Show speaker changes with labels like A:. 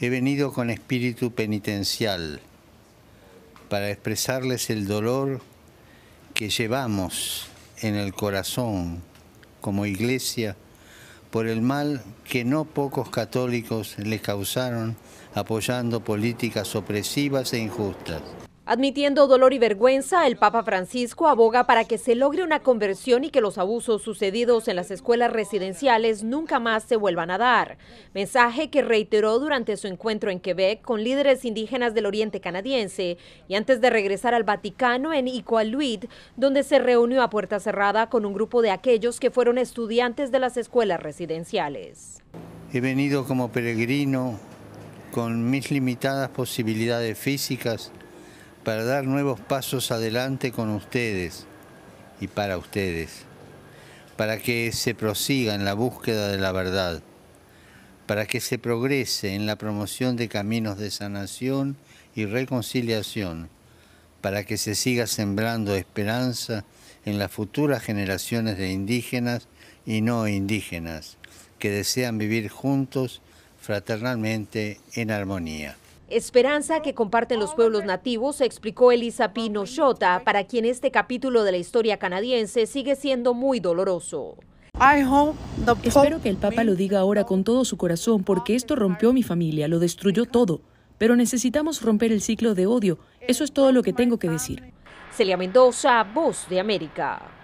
A: He venido con espíritu penitencial para expresarles el dolor que llevamos en el corazón como iglesia por el mal que no pocos católicos les causaron apoyando políticas opresivas e injustas.
B: Admitiendo dolor y vergüenza, el Papa Francisco aboga para que se logre una conversión y que los abusos sucedidos en las escuelas residenciales nunca más se vuelvan a dar. Mensaje que reiteró durante su encuentro en Quebec con líderes indígenas del oriente canadiense y antes de regresar al Vaticano en Iqaluit, donde se reunió a puerta cerrada con un grupo de aquellos que fueron estudiantes de las escuelas residenciales.
A: He venido como peregrino con mis limitadas posibilidades físicas para dar nuevos pasos adelante con ustedes y para ustedes, para que se prosiga en la búsqueda de la verdad, para que se progrese en la promoción de caminos de sanación y reconciliación, para que se siga sembrando esperanza en las futuras generaciones de indígenas y no indígenas que desean vivir juntos fraternalmente en armonía.
B: Esperanza que comparten los pueblos nativos, explicó Elisa Pino Shota, para quien este capítulo de la historia canadiense sigue siendo muy doloroso.
C: Espero que el Papa lo diga ahora con todo su corazón porque esto rompió mi familia, lo destruyó todo. Pero necesitamos romper el ciclo de odio. Eso es todo lo que tengo que decir.
B: Celia Mendoza, Voz de América.